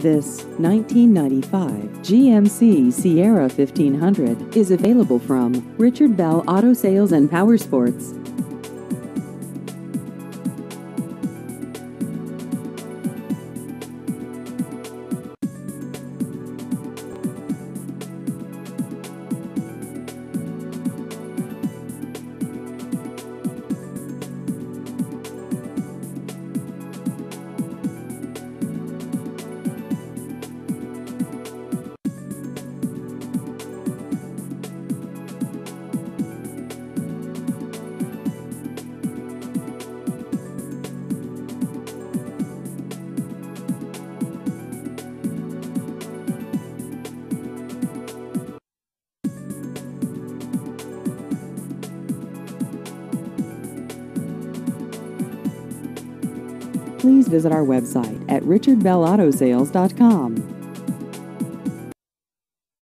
This 1995 GMC Sierra 1500 is available from Richard Bell Auto Sales and Power Please visit our website at richardbellautosales.com.